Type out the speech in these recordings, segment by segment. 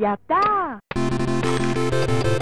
やったー。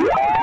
Woo!